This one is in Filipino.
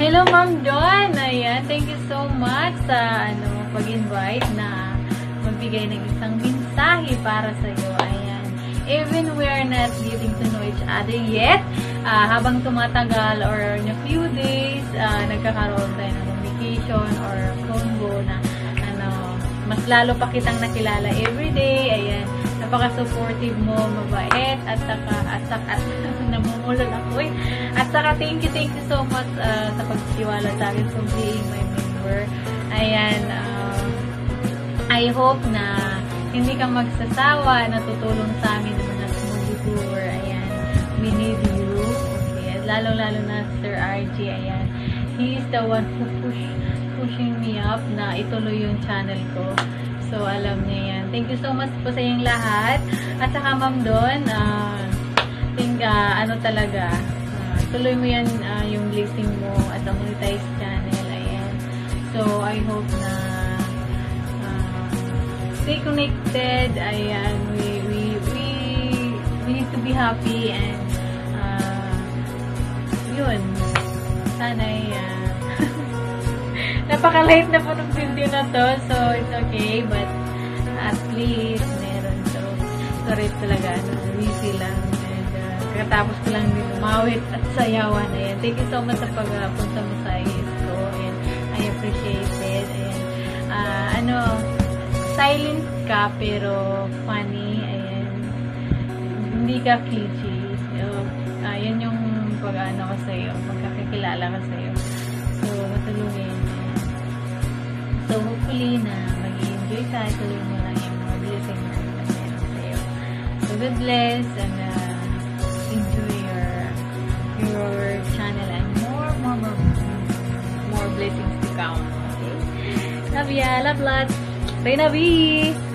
Hello, Ma'am Dawn! Ayan, thank you so much sa ano, pag-invite na magbigay ng isang mensahe para sa iyo. Ayan. Even we are not getting to know each other yet, uh, habang tumatagal or in a few days, uh, nagkakaroon tayo ng communication or convo na ano, mas lalo pa kitang nakilala everyday. Ayan. Napaka-supportive mo, mabait, at saka, at saka, at namumulol ako eh. At saka, thank you, thank you so much uh, sa pagsiwala sa akin for being my member. Ayan, um, I hope na hindi ka magsasawa na tutulong sa amin ng mga smoothie tour. Ayan, we need you. Okay, lalo-lalo na Sir RG, ayan. He is the one who push, pushing me up na ituloy yung channel ko. So, alam niya yan. Thank you so much po sa inyong lahat. At saka, Ma'am Don, uh, think, uh, ano talaga, uh, tuloy mo yan uh, yung listing mo at ang monetized channel. Ayan. So, I hope na uh, stay connected. Ayan. We, we, we, we need to be happy and uh, yun. Sana'y uh, napaka-late na po ng video na to. So, it's okay. But, at least, meron. So, sorry talaga. Ano, busy lang. And, uh, kakatapos ko lang din umawit at sayawan. Ayan. Thank you so much sa pagpunta mo sa IS ko. And, I appreciate it. And, uh, ano, silent ka, pero funny. Ayan. Hindi ka cliche. So, uh, yan yung pag-ano ko sa'yo. Magkakikilala ka sa'yo. So, matulungin. Mag-enjoy ka. Tuloy mo yung meron sa'yo. So, God bless and uh, enjoy your your channel and more, more, more, more blessings to come. Okay? Love ya. Love lots. Reina B!